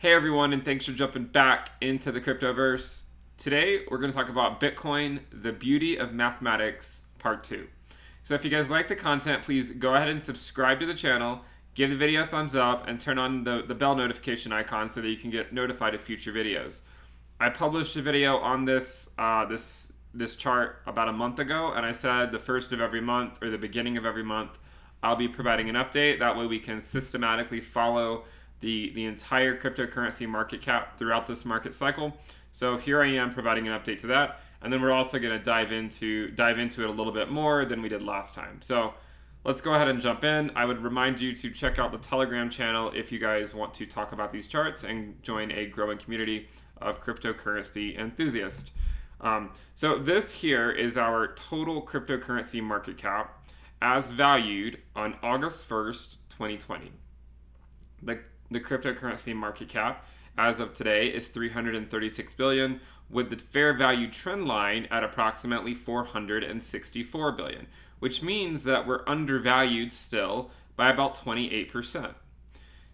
Hey everyone, and thanks for jumping back into the cryptoverse. Today we're going to talk about Bitcoin, the beauty of mathematics, part two. So if you guys like the content, please go ahead and subscribe to the channel, give the video a thumbs up, and turn on the, the bell notification icon so that you can get notified of future videos. I published a video on this uh, this this chart about a month ago, and I said the first of every month or the beginning of every month, I'll be providing an update. That way we can systematically follow the, the entire cryptocurrency market cap throughout this market cycle. So here I am providing an update to that. And then we're also going to dive into dive into it a little bit more than we did last time. So let's go ahead and jump in. I would remind you to check out the Telegram channel if you guys want to talk about these charts and join a growing community of cryptocurrency enthusiasts. Um, so this here is our total cryptocurrency market cap as valued on August 1st, 2020. The, the cryptocurrency market cap as of today is 336 billion with the fair value trend line at approximately 464 billion, which means that we're undervalued still by about 28%.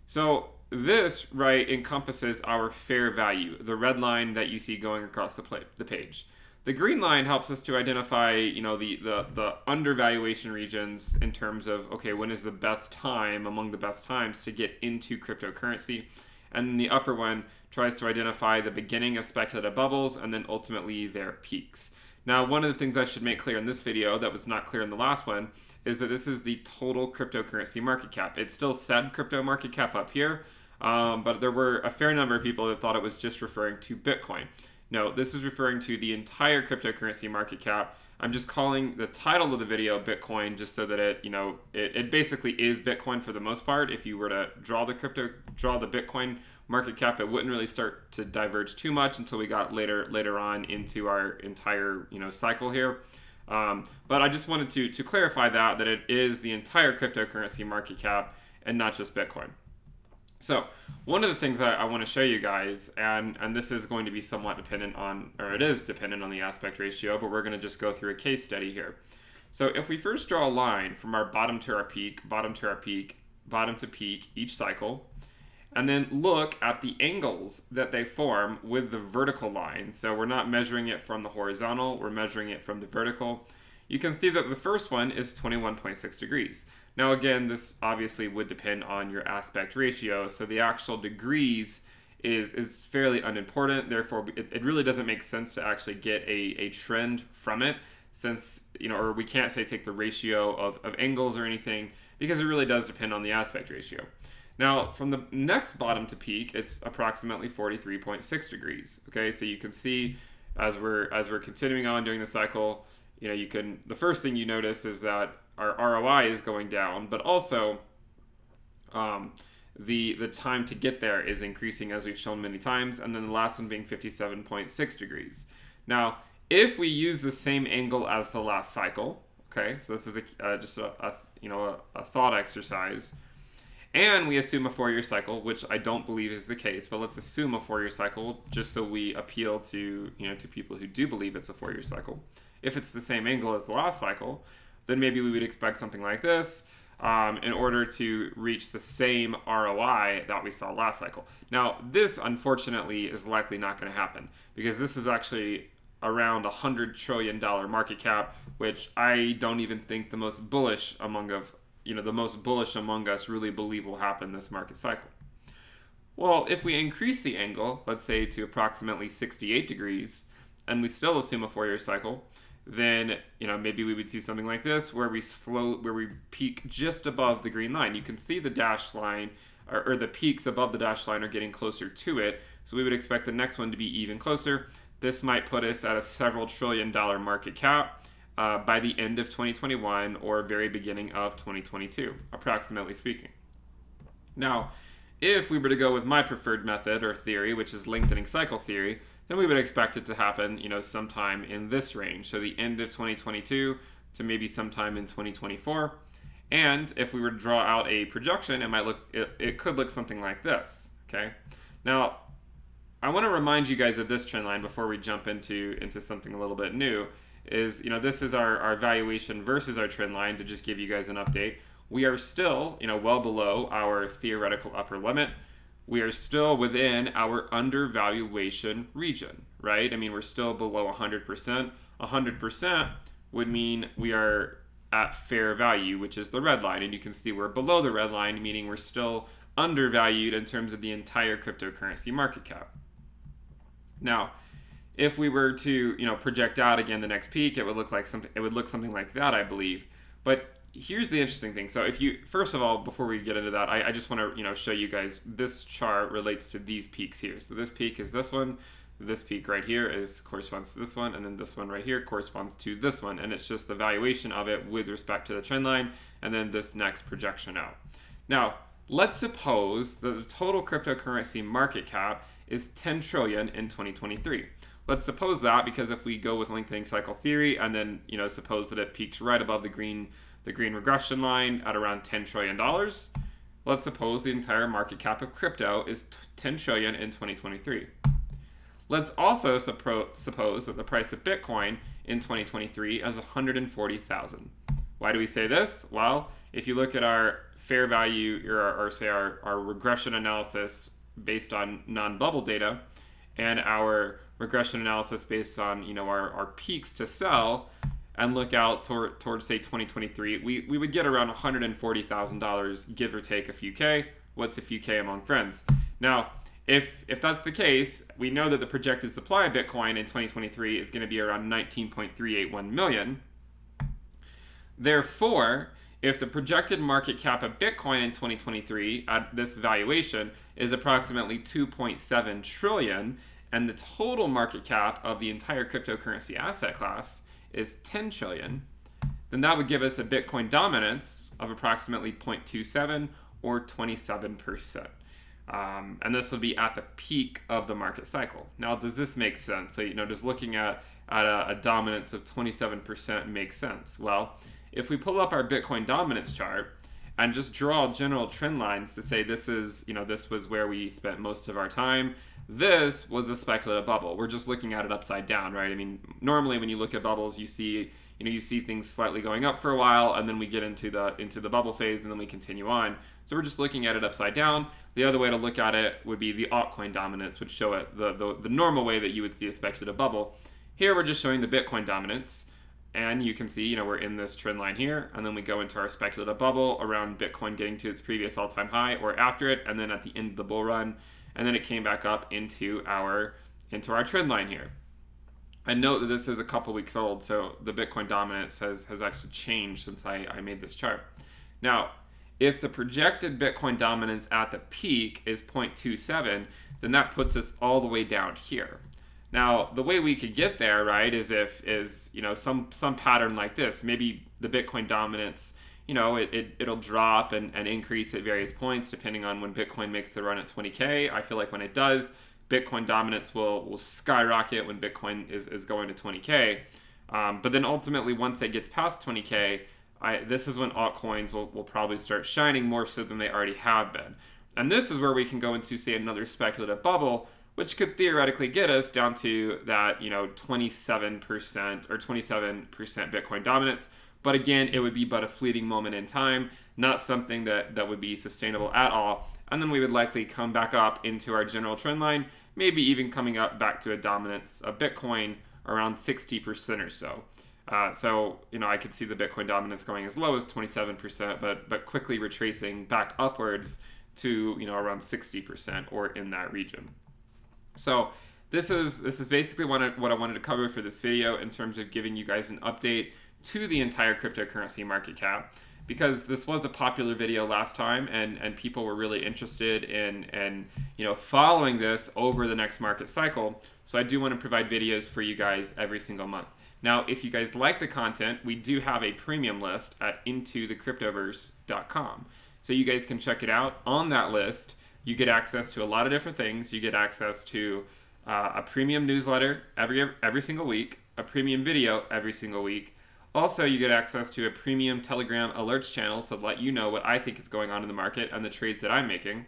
So this right encompasses our fair value, the red line that you see going across the, the page. The green line helps us to identify, you know, the, the, the undervaluation regions in terms of, okay, when is the best time among the best times to get into cryptocurrency. And then the upper one tries to identify the beginning of speculative bubbles and then ultimately their peaks. Now, one of the things I should make clear in this video that was not clear in the last one is that this is the total cryptocurrency market cap. It still said crypto market cap up here, um, but there were a fair number of people that thought it was just referring to Bitcoin. No, this is referring to the entire cryptocurrency market cap. I'm just calling the title of the video Bitcoin just so that it, you know, it, it basically is Bitcoin for the most part. If you were to draw the crypto, draw the Bitcoin market cap, it wouldn't really start to diverge too much until we got later later on into our entire, you know, cycle here. Um, but I just wanted to to clarify that that it is the entire cryptocurrency market cap and not just Bitcoin. So one of the things I, I want to show you guys, and, and this is going to be somewhat dependent on, or it is dependent on the aspect ratio, but we're going to just go through a case study here. So if we first draw a line from our bottom to our peak, bottom to our peak, bottom to peak each cycle, and then look at the angles that they form with the vertical line. So we're not measuring it from the horizontal, we're measuring it from the vertical. You can see that the first one is 21.6 degrees. Now again, this obviously would depend on your aspect ratio, so the actual degrees is, is fairly unimportant. Therefore, it, it really doesn't make sense to actually get a, a trend from it since, you know, or we can't say take the ratio of, of angles or anything because it really does depend on the aspect ratio. Now, from the next bottom to peak, it's approximately 43.6 degrees. Okay, so you can see as we're as we're continuing on during the cycle, you know, you can the first thing you notice is that our ROI is going down, but also um, the the time to get there is increasing as we've shown many times, and then the last one being 57.6 degrees. Now, if we use the same angle as the last cycle, okay, so this is a, uh, just a, a, you know a, a thought exercise, and we assume a four-year cycle, which I don't believe is the case, but let's assume a four-year cycle just so we appeal to you know to people who do believe it's a four-year cycle. If it's the same angle as the last cycle, then maybe we would expect something like this um, in order to reach the same ROI that we saw last cycle. Now, this unfortunately is likely not going to happen because this is actually around a hundred trillion dollar market cap, which I don't even think the most bullish among of you know the most bullish among us really believe will happen this market cycle. Well, if we increase the angle, let's say to approximately 68 degrees, and we still assume a four-year cycle, then you know maybe we would see something like this where we slow where we peak just above the green line. You can see the dashed line or, or, the peaks above the dashed line are getting closer to it. So we would expect the next one to be even closer. This might put us at a several trillion dollar market cap uh, by the end of 2021 or very beginning of 2022, approximately speaking. Now, if we were to go with my preferred method or theory, which is lengthening cycle theory, then we would expect it to happen, you know, sometime in this range. So the end of 2022 to maybe sometime in 2024. And if we were to draw out a projection, it might look, it, it could look something like this, okay? Now, I want to remind you guys of this trend line before we jump into, into something a little bit new, is, you know, this is our, our valuation versus our trend line to just give you guys an update. We are still, you know, well below our theoretical upper limit we are still within our undervaluation region, right? I mean, we're still below 100%. 100% would mean we are at fair value, which is the red line. And you can see we're below the red line, meaning we're still undervalued in terms of the entire cryptocurrency market cap. Now, if we were to, you know, project out again the next peak, it would look like something it would look something like that, I believe. But here's the interesting thing. So if you first of all, before we get into that, I, I just want to, you know, show you guys this chart relates to these peaks here. So this peak is this one, this peak right here is corresponds to this one, and then this one right here corresponds to this one, and it's just the valuation of it with respect to the trend line, and then this next projection out. Now, let's suppose that the total cryptocurrency market cap is 10 trillion in 2023. Let's suppose that because if we go with lengthening cycle theory and then you know suppose that it peaks right above the green the green regression line at around 10 trillion dollars, let's suppose the entire market cap of crypto is 10 trillion in 2023. Let's also suppose that the price of Bitcoin in 2023 is 140,000. Why do we say this? Well, if you look at our fair value or, or say our, our regression analysis based on non-bubble data and our regression analysis based on you know our, our peaks to sell and look out toward, towards say 2023 we, we would get around $140000 give or take a few k. What's a few k among friends? Now if if that's the case we know that the projected supply of bitcoin in 2023 is going to be around 19.381 million. Therefore if the projected market cap of bitcoin in 2023 at this valuation is approximately 2.7 trillion and the total market cap of the entire cryptocurrency asset class is 10 trillion, then that would give us a Bitcoin dominance of approximately 0.27 or 27%. Um, and this would be at the peak of the market cycle. Now, does this make sense? So, you know, just looking at, at a, a dominance of 27% makes sense. Well, if we pull up our Bitcoin dominance chart and just draw general trend lines to say this is, you know, this was where we spent most of our time, this was a speculative bubble. We're just looking at it upside down, right? I mean, normally when you look at bubbles, you see you know you see things slightly going up for a while and then we get into the into the bubble phase and then we continue on so we're just looking at it upside down the other way to look at it would be the altcoin dominance which show it the, the, the normal way that you would see a speculative bubble here we're just showing the bitcoin dominance and you can see you know we're in this trend line here and then we go into our speculative bubble around bitcoin getting to its previous all-time high or after it and then at the end of the bull run and then it came back up into our into our trend line here. And note that this is a couple weeks old, so the Bitcoin dominance has, has actually changed since I, I made this chart. Now, if the projected Bitcoin dominance at the peak is 0.27, then that puts us all the way down here. Now, the way we could get there, right, is if is you know some some pattern like this. Maybe the Bitcoin dominance you know, it, it, it'll drop and, and increase at various points depending on when Bitcoin makes the run at 20K. I feel like when it does, Bitcoin dominance will, will skyrocket when Bitcoin is, is going to 20K. Um, but then ultimately, once it gets past 20K, I, this is when altcoins will, will probably start shining more so than they already have been. And this is where we can go into, say, another speculative bubble, which could theoretically get us down to that, you know, 27% or 27% Bitcoin dominance but again, it would be but a fleeting moment in time, not something that, that would be sustainable at all. And then we would likely come back up into our general trend line, maybe even coming up back to a dominance of Bitcoin around 60% or so. Uh, so, you know, I could see the Bitcoin dominance going as low as 27%, but but quickly retracing back upwards to, you know, around 60% or in that region. So this is this is basically what I, what I wanted to cover for this video in terms of giving you guys an update to the entire cryptocurrency market cap because this was a popular video last time and, and people were really interested in and you know following this over the next market cycle. So i do want to provide videos for you guys every single month. Now if you guys like the content we do have a premium list at intothecryptoverse.com so you guys can check it out. On that list you get access to a lot of different things. You get access to uh, a premium newsletter every every single week a premium video every single week also, you get access to a premium Telegram alerts channel to let you know what I think is going on in the market and the trades that I'm making.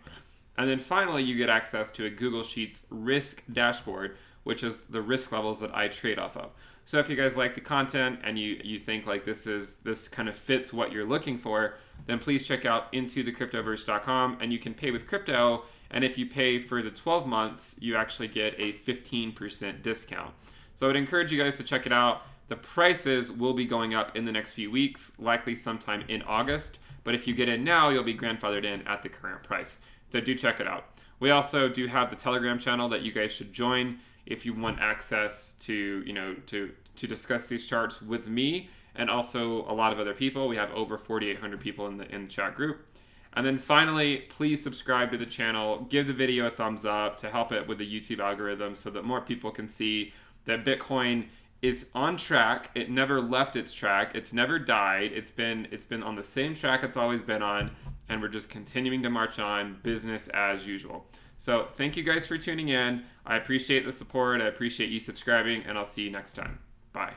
And then finally, you get access to a Google Sheets risk dashboard, which is the risk levels that I trade off of. So if you guys like the content and you, you think like this is this kind of fits what you're looking for, then please check out intothecryptoverse.com and you can pay with crypto And if you pay for the 12 months, you actually get a 15% discount. So I would encourage you guys to check it out. The prices will be going up in the next few weeks, likely sometime in August. But if you get in now, you'll be grandfathered in at the current price. So do check it out. We also do have the Telegram channel that you guys should join if you want access to, you know, to to discuss these charts with me and also a lot of other people. We have over 4,800 people in the in the chat group. And then finally, please subscribe to the channel, give the video a thumbs up to help it with the YouTube algorithm so that more people can see that Bitcoin is on track. It never left its track. It's never died. It's been it's been on the same track it's always been on and we're just continuing to march on business as usual. So, thank you guys for tuning in. I appreciate the support. I appreciate you subscribing and I'll see you next time. Bye.